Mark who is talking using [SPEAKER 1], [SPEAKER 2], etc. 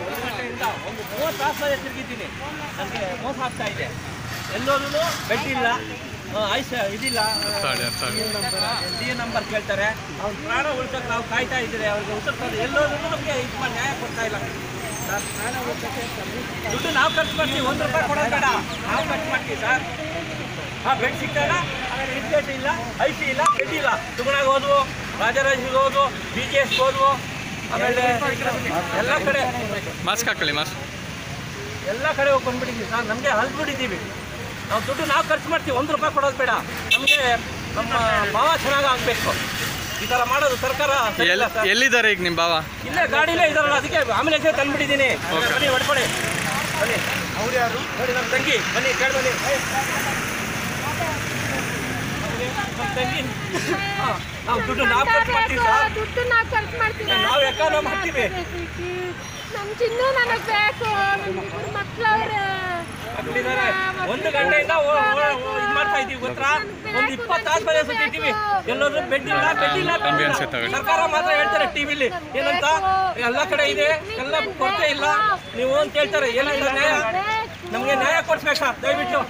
[SPEAKER 1] ಒಂದು ಗಂಟೆಯಿಂದ ಒಂದು ಮೂವತ್ತು ತಾಸು ತಿರುಗಿದ್ದೀನಿ ನನಗೆ ಮೋಸ ಆಗ್ತಾ ಇದೆ ಎಲ್ಲೋದೂ ಬೆಡ್ ಇಲ್ಲ ಆ, ಐಸ್ ಇದಿಲ್ಲ ಡಿ ನಂಬರ್ ಕೇಳ್ತಾರೆ ಅವ್ರ ಪ್ರಾಣ ಉಳಿಸೋಕೆ ನಾವು ಕಾಯ್ತಾ ಇದ್ದೀರಿ ಅವ್ರಿಗೆ ಉತ್ತರ ಎಲ್ಲೋದ್ರೂ ನಮಗೆ ಇದು ಮಾಡಿ ನ್ಯಾಯ ಕೊಡ್ತಾ ಇಲ್ಲ ಸರ್ ಪ್ರಾಣ ಉಳ್ಸಕ್ಕೆ ದುಡ್ಡು ನಾವು ಖರ್ಚು ಮಾಡ್ತೀವಿ ಒಂದು ರೂಪಾಯಿ ಕೊಡೋದು ಬೇಡ ನಾವು ಖರ್ಚು ಮಾಡ್ತೀವಿ ಸರ್ ಹಾಂ ಬೆಡ್ ಸಿಗ್ತಾರ ಆಮೇಲೆ ಇನ್ಸೆಟ್ ಇಲ್ಲ ಐ ಸಿ ಇಲ್ಲ ಬೆಡ್ ಇಲ್ಲ ತುಗುಣಾಗ ಹೋದ್ವು ರಾಜರಾಜಿಗೆ ಹೋದ್ವು ಬಿ ಜೆ ಎಸ್ಗೆ ಹೋದ್ವು ಆಮೇಲೆ ಎಲ್ಲ ಕಡೆ
[SPEAKER 2] ಮಾಸ್ಕ್ ಹಾಕೊಳ್ಳಿ ಮಾಸ್ಕ್
[SPEAKER 1] ಎಲ್ಲ ಕಡೆ ಹೋಗಿ ಬಂದ್ಬಿಟ್ಟಿದ್ದೀವಿ ಸರ್ ನಮಗೆ ಹಲ್ಬಿಟ್ಟಿದ್ದೀವಿ ನಾವು ದುಡ್ಡು ನಾವು ಖರ್ಚು ಮಾಡ್ತೀವಿ. ಒಂದು ರೂಪಾಯಿ ಕೊಡೋದು ಬೇಡ. ನಮಗೆ ನಮ್ಮ ಭಾವ ಚೆನ್ನಾಗಿ ಆಗಬೇಕು. ಈ ಥರ ಮಾಡೋದು ಸರ್ಕಾರ.
[SPEAKER 2] ಎಲ್ಲಿದ್ದಾರೆ ಈಗ ನಿಮ್ಮ ಭಾವ?
[SPEAKER 1] ಇಲ್ಲೇ ಗಾಡಿಲೇ ಇದಾರಲ್ಲ ಅದಕ್ಕೆ ಆಮೇಲೆ ತಂದ್ಬಿಟ್ಟಿದ್ದೀನಿ. ಬನ್ನಿ ಹೊಡ್ಕೊಳ್ಳಿ ಬನ್ನಿ. ಅವ್ರು ಯಾರು? ನೋಡಿ ನಮ್ಮ ತಂಗಿ. ಬನ್ನಿ ಕೇಳಿ ಬನ್ನಿ. ನಮ್ಮ ತಂಗಿ. ಹಾ, ನಾವು ದುಡ್ಡು ನಾವು ಖರ್ಚು ಮಾಡ್ತೀವಿ.
[SPEAKER 3] ಖರ್ಚು ಮಾಡ್ತೀವಿ
[SPEAKER 1] ನಾವು ಯಾಕಂದ್ರೆ ಮಾಡ್ತೀವಿ.
[SPEAKER 3] ನಮ್ ಚಿನ್ನು ನನಗ್ ಬೇಕು. ಇಬ್ರು ಮಕ್ಳವ್ರೆ.
[SPEAKER 1] ಒಂದು ಗಂಟೆಯಿಂದ ಇದ್ ಮಾಡ್ತಾ ಇದೀವಿ ಗೊತ್ತಾ? ಒಂದು ಇಪ್ಪತ್ತು ತಾಸು ಮನೆ ಸುತ್ತಿದ್ದೀವಿ. ಎಲ್ಲರೂ ಬೆಡ್ ಇಲ್ಲ ಬೆಡ್ ಇಲ್ಲ ಬೆಡ್ ಇಲ್ಲ. ಸರ್ಕಾರ ಮಾತ್ರ ಹೇಳ್ತಾರೆ ಟಿವಿಲಿ. ಏನಂತ? ಎಲ್ಲ ಕಡೆ ಇದೆ ಎಲ್ಲ ಕೊರತೆ ಇಲ್ಲ. ನೀವು ಅಂತ ಹೇಳ್ತಾರೆ. ಏನಿಲ್ಲ ನ್ಯಾಯ. ನಮಗೆ ನ್ಯಾಯ ಕೊಡ್ಸ್ಬೇಕಾ ದಯವಿಟ್ಟು.